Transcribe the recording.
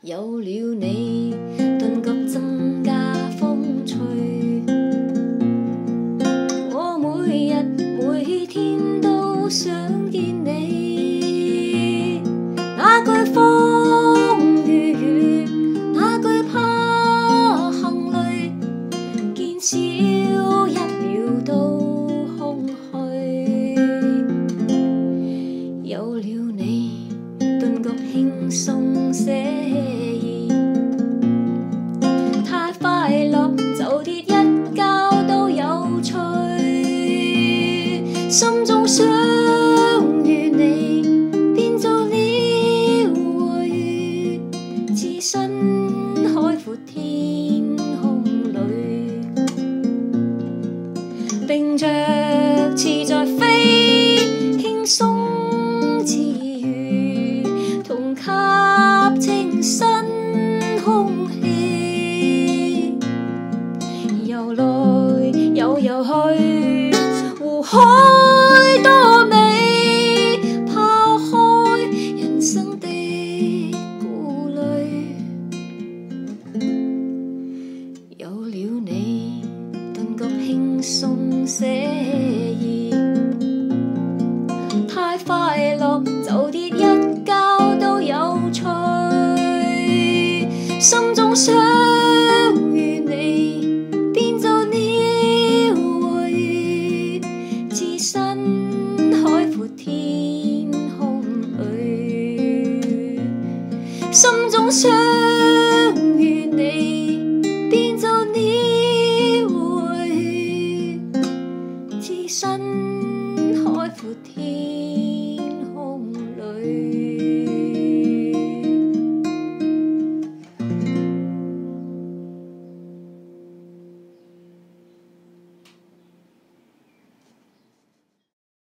有了你，顿觉增加风趣。我每日每天都想见你，那句风雨雨，那句怕行雷，见少一秒都空虚。有了你，顿觉轻松写意，太快乐就跌一跤都有趣，心中想与你变做了回，置身海阔天空里。并着游去，湖海多美，抛开人生的顾虑。有了你，顿觉轻松写意，太快乐就跌一跤都有趣，心中想想与你编造呢会自信开阔天。